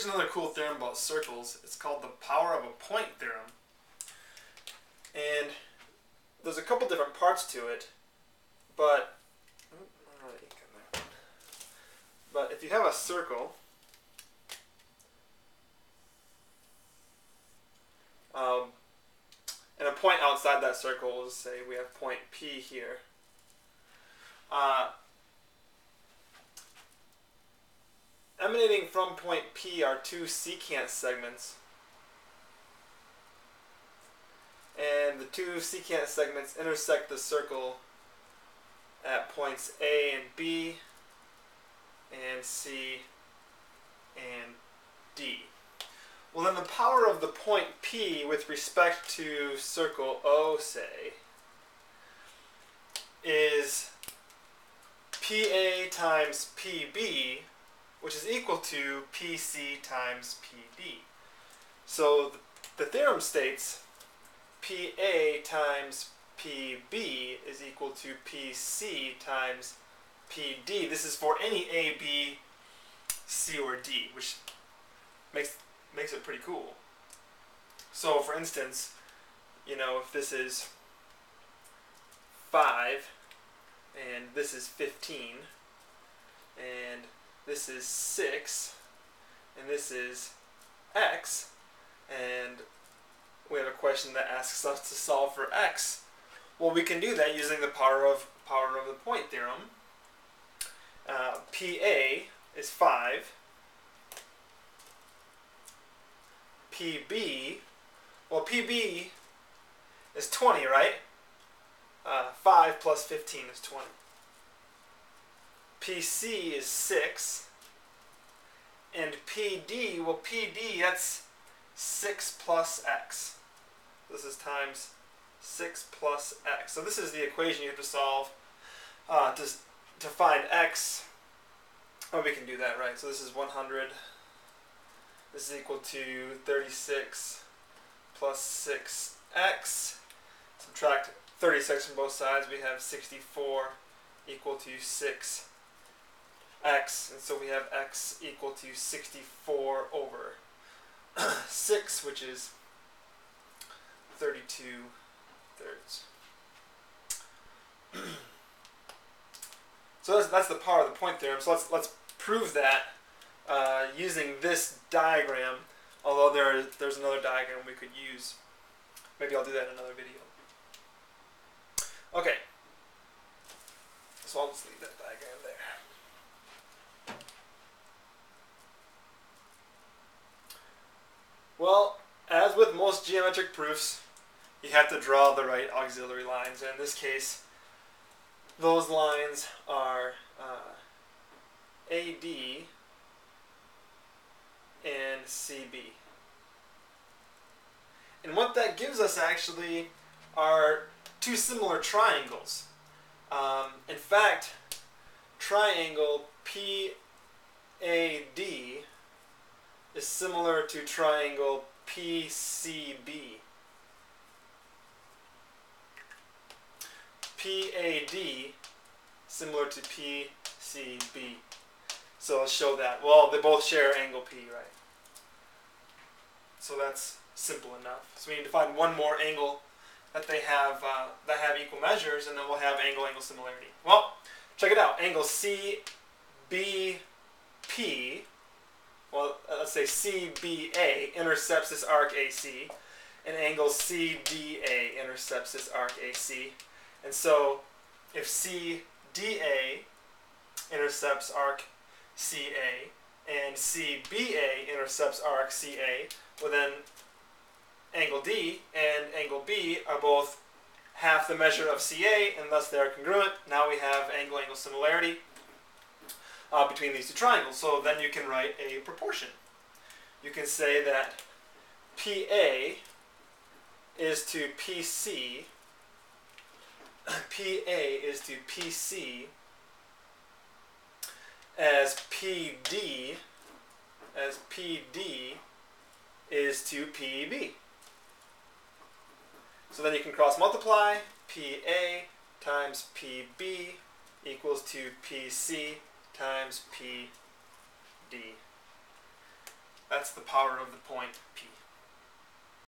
Here's another cool theorem about circles. It's called the power of a point theorem. And there's a couple different parts to it, but but if you have a circle, um, and a point outside that circle, just say we have point P here. Uh, Emanating from point P are two secant segments. And the two secant segments intersect the circle at points A and B and C and D. Well, then the power of the point P with respect to circle O, say, is PA times PB which is equal to PC times PB. So the theorem states PA times PB is equal to PC times PD. This is for any A, B, C, or D, which makes makes it pretty cool. So for instance, you know, if this is 5 and this is 15 and this is 6, and this is x, and we have a question that asks us to solve for x. Well, we can do that using the power of power of the point theorem. Uh, PA is 5. PB, well, PB is 20, right? Uh, 5 plus 15 is 20. PC is 6. And PD, well, PD, that's 6 plus x. This is times 6 plus x. So this is the equation you have to solve uh, to, to find x. Oh, we can do that, right? So this is 100. This is equal to 36 plus 6x. Subtract 36 from both sides. We have 64 equal to 6 x, and so we have x equal to 64 over 6, which is 32 thirds. so that's, that's the power of the point theorem. So let's, let's prove that uh, using this diagram, although there, there's another diagram we could use. Maybe I'll do that in another video. Okay. So I'll just leave that diagram there. Well, as with most geometric proofs, you have to draw the right auxiliary lines. And in this case, those lines are uh, AD and CB. And what that gives us actually are two similar triangles. Um, in fact, triangle PAD is similar to triangle PCB. PAD similar to PCB. So let's show that. Well, they both share angle P, right? So that's simple enough. So we need to find one more angle that they have uh, that have equal measures, and then we'll have angle-angle similarity. Well, check it out. Angle CBP let's say CBA intercepts this arc AC, and angle CDA intercepts this arc AC. And so if CDA intercepts arc CA and CBA intercepts arc CA, well then angle D and angle B are both half the measure of CA and thus they're congruent. Now we have angle-angle similarity uh, between these two triangles. So then you can write a proportion. You can say that PA is to PC, PA is to PC as PD, as PD is to PB. So then you can cross multiply PA times PB equals to PC times PD. That's the power of the point P.